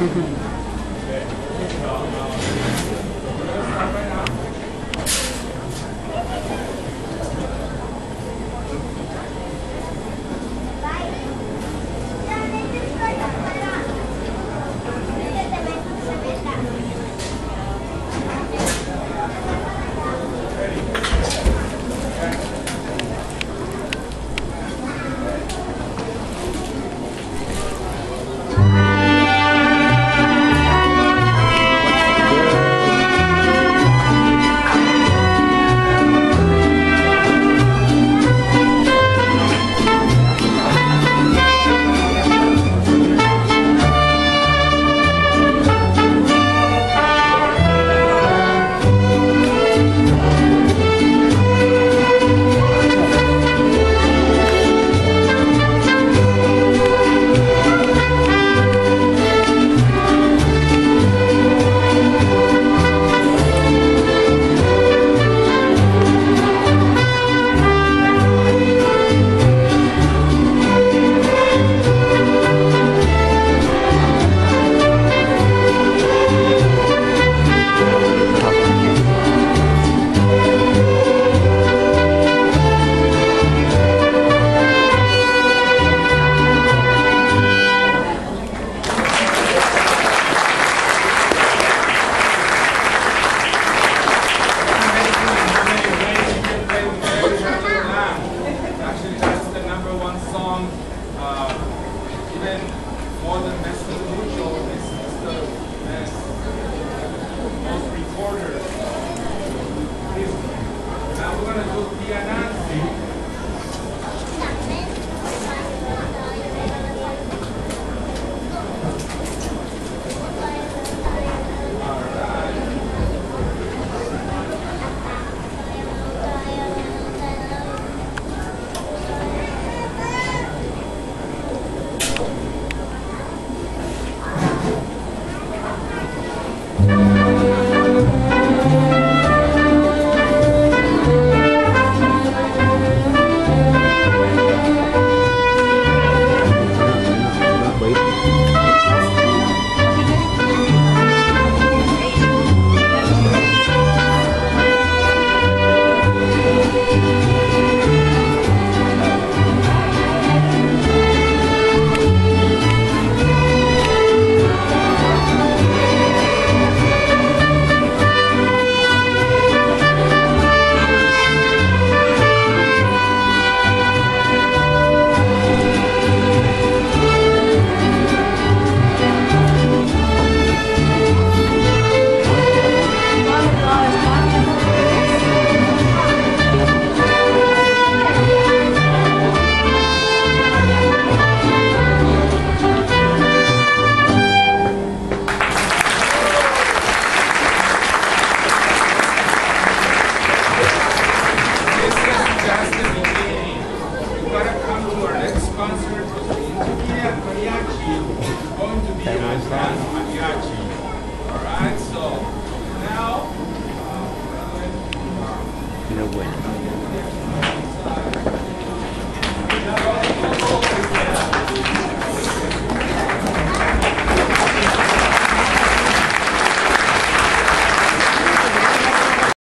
ちょっと待ってください。more than this Here, mariachi is going to be Ajahn mariachi. All right, so now... Uh, no way.